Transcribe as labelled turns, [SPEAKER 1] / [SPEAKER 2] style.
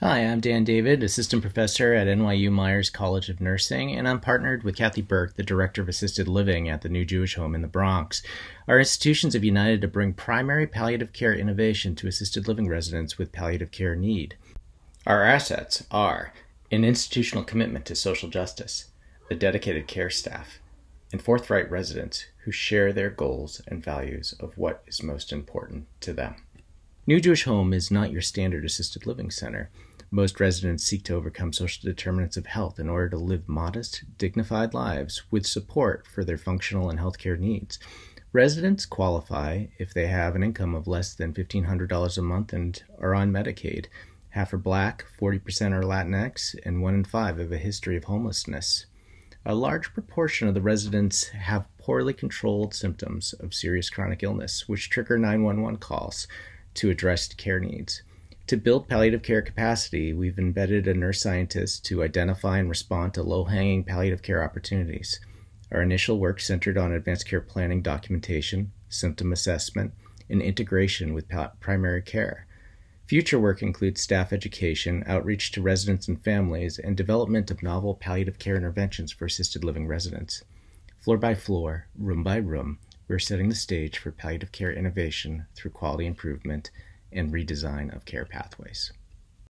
[SPEAKER 1] Hi, I'm Dan David, Assistant Professor at NYU Meyers College of Nursing, and I'm partnered with Kathy Burke, the Director of Assisted Living at the New Jewish Home in the Bronx. Our institutions have united to bring primary palliative care innovation to assisted living residents with palliative care need. Our assets are an institutional commitment to social justice, a dedicated care staff, and forthright residents who share their goals and values of what is most important to them. New Jewish Home is not your standard assisted living center. Most residents seek to overcome social determinants of health in order to live modest, dignified lives with support for their functional and healthcare needs. Residents qualify if they have an income of less than $1,500 a month and are on Medicaid. Half are black, 40% are Latinx, and one in five have a history of homelessness. A large proportion of the residents have poorly controlled symptoms of serious chronic illness, which trigger 911 calls to address care needs. To build palliative care capacity, we've embedded a nurse scientist to identify and respond to low hanging palliative care opportunities. Our initial work centered on advanced care planning documentation, symptom assessment, and integration with primary care. Future work includes staff education, outreach to residents and families, and development of novel palliative care interventions for assisted living residents. Floor by floor, room by room, we're setting the stage for palliative care innovation through quality improvement and redesign of care pathways.